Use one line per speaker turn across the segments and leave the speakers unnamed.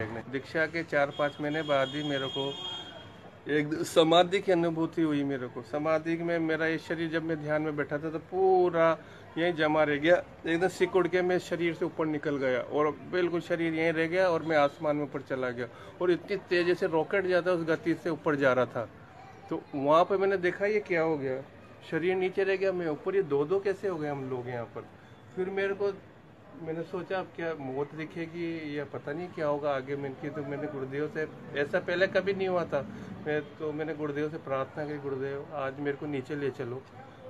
दीक्षा के चार पाँच महीने बाद ही मेरे को एक समाधि की अनुभूति हुई मेरे को। समाधि में मेरा ये शरीर जब मैं ध्यान में बैठा था तो पूरा यहीं जमा रह गया। एकदम सिकुड़ के मैं शरीर से ऊपर निकल गया और बिल्कुल शरीर यहीं रह गया और मैं आसमान में ऊपर चला गया। और इतनी तेज़ी से रॉकेट जाता उस गति से ऊपर जा रहा था। तो वहाँ पर मैंने देखा, ये क्या हो गया? शरीर नीचे रह गया, मैं ऊपर। ये दो दो कैसे हो गए हम लोग यहाँ पर? फिर मेरे को मैंने सोचा, अब क्या मौत दिखेगी या पता नहीं क्या होगा आगे मैं इनकी। तो मैंने गुरुदेव से, ऐसा पहले कभी नहीं हुआ था। मैं तो मैंने गुरुदेव से प्रार्थना की, गुरुदेव, आज मेरे को नीचे ले चलो।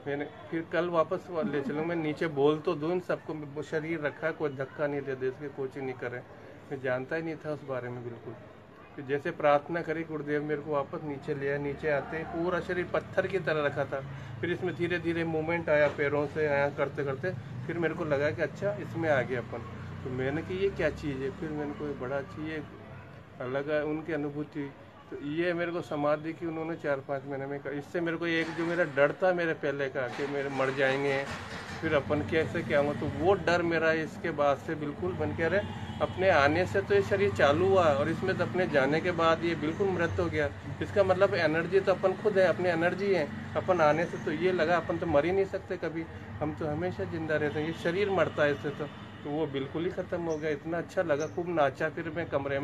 मैंने, फिर कल वापस ले चलो। मैं नीचे बोल तो दूँ सबको शरीर रखा कोई धक्का नहीं दे दे इसके, कोचिंग नहीं करें। मैं जानता ही नहीं था उस बारे में बिल्कुल। फिर जैसे प्रार्थना करी, गुरुदेव मेरे को वापस नीचे ले आया नीचे आते पूरा शरीर पत्थर की तरह रखा था। फिर इसमें धीरे धीरे मूवमेंट आया, पैरों से आया करते करते फिर मेरे को लगा कि अच्छा इसमें आ गया अपन। तो मैंने कि ये क्या चीज़ है? फिर मैंने को बड़ा चाहिए अलग उनकी अनुभूति। तो ये मेरे को समाधि की उन्होंने चार पाँच महीने में इससे मेरे को एक जो मेरा डर था मेरे पहले का, कि मेरे मर जाएँगे फिर अपन कैसे क्या होगा तो वो डर मेरा इसके बाद से बिल्कुल बन कह रहे। अपने आने से तो ये शरीर चालू हुआ और इसमें तो अपने जाने के बाद ये बिल्कुल मृत हो गया। इसका मतलब एनर्जी तो अपन खुद है अपनी एनर्जी है। अपन आने से तो ये लगा अपन तो मर ही नहीं सकते कभी। हम तो हमेशा ज़िंदा रहते हैं ये शरीर मरता है इससे तो, तो वो बिल्कुल ही ख़त्म हो गया। इतना अच्छा लगा खूब नाचा फिर मैं कमरे में।